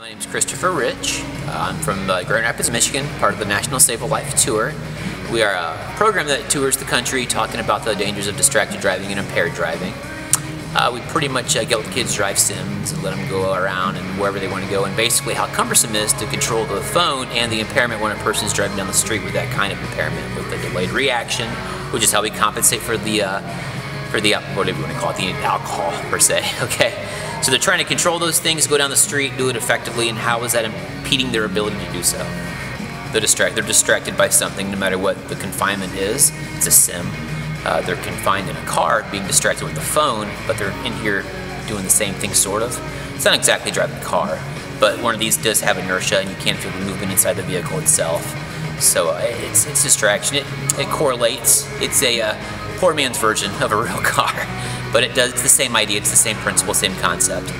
My name is Christopher Rich. Uh, I'm from uh, Grand Rapids, Michigan, part of the National Save a Life Tour. We are a program that tours the country talking about the dangers of distracted driving and impaired driving. Uh, we pretty much uh, get kids drive sims and let them go around and wherever they want to go, and basically how cumbersome it is to control the phone and the impairment when a person is driving down the street with that kind of impairment, with the delayed reaction, which is how we compensate for the uh, for the whatever you want to call it, the alcohol per se. Okay. So they're trying to control those things, go down the street, do it effectively, and how is that impeding their ability to do so? They're, distract they're distracted by something no matter what the confinement is. It's a sim. Uh, they're confined in a car, being distracted with the phone, but they're in here doing the same thing, sort of. It's not exactly driving a car, but one of these does have inertia, and you can't feel the movement inside the vehicle itself. So uh, it's, it's distraction. It, it correlates. It's a uh, poor man's version of a real car. But it does, the same idea, it's the same principle, same concept.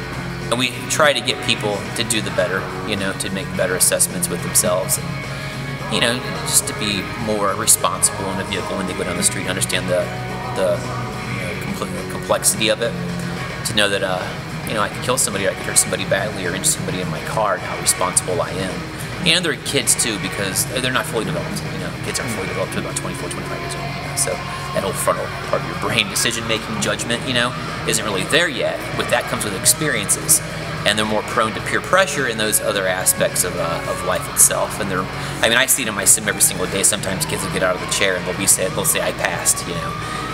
And we try to get people to do the better, you know, to make better assessments with themselves and, you know, just to be more responsible in the vehicle when they go down the street, understand the, the you know, complexity of it, to know that, uh, you know, I could kill somebody, I could hurt somebody badly or injure somebody in my car and how responsible I am. And they're kids too because they're not fully developed, you know, kids aren't fully developed until about 24, 25 years old. So that whole frontal part of your brain, decision-making, judgment, you know, isn't really there yet. With that comes with experiences, and they're more prone to peer pressure in those other aspects of, uh, of life itself. And they're, I mean, I see it in my sim every single day. Sometimes kids will get out of the chair and they'll be say, they'll say, "I passed," you know,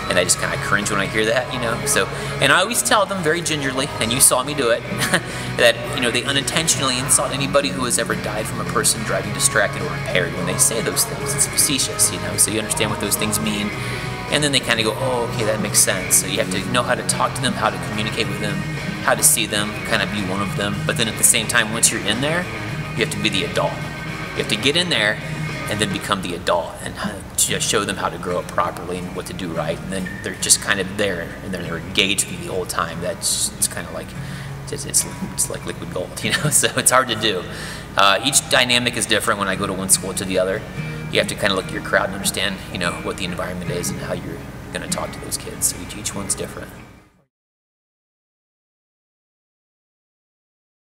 and I just kind of cringe when I hear that, you know. So, and I always tell them very gingerly, and you saw me do it, that you know they unintentionally insult anybody who has ever died from a person driving distracted or impaired when they say those things. It's facetious, you know. So you understand what those things mean, and then they kind of go, "Oh, okay, that makes sense." So you have to know how to talk to them, how to communicate with them, how to see them, kind of be one of them. But then at the same time, once you're in there, you have to be the adult. You have to get in there and then become the adult and just show them how to grow up properly and what to do right. And then they're just kind of there and they're engaged with you the whole time. That's it's kind of like it's, it's, it's, like liquid gold, you know. So it's hard to do. Uh, each dynamic is different when I go to one school to the other. You have to kind of look at your crowd and understand, you know, what the environment is and how you're going to talk to those kids. So each, each one's different.